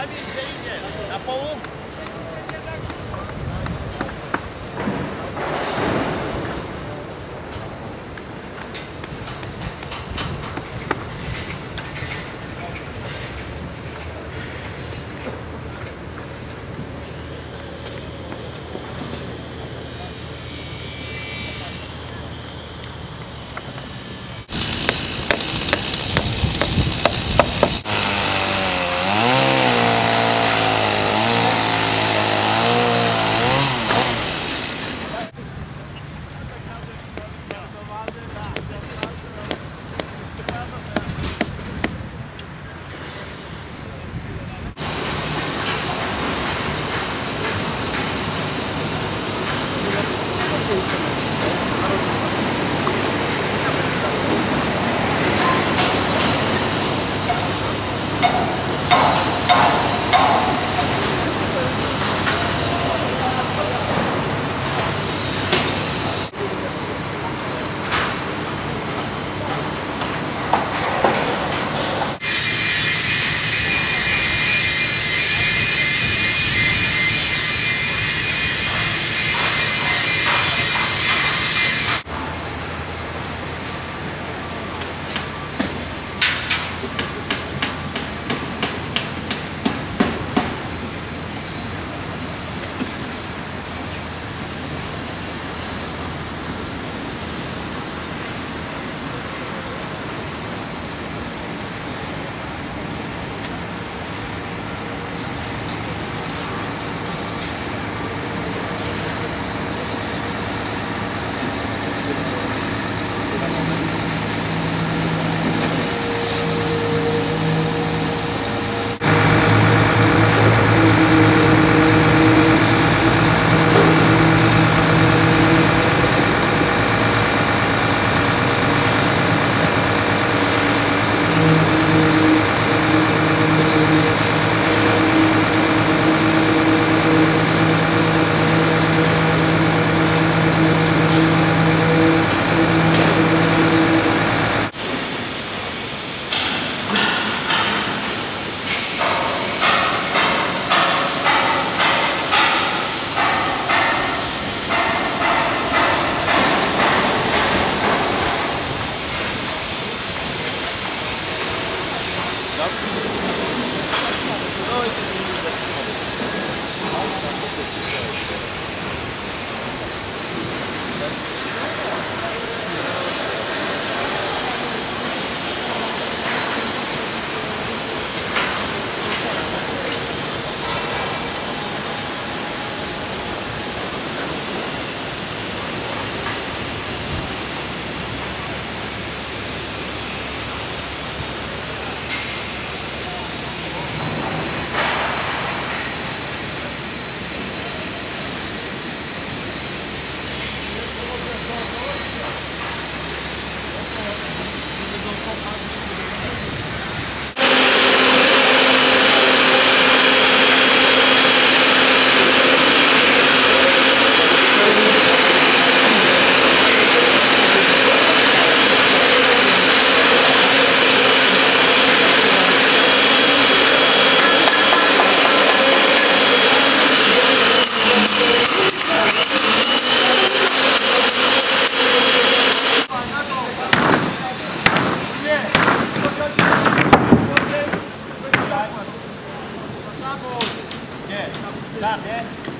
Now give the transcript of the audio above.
Dawid, gdzie idzie? Na połów? Dá, desce.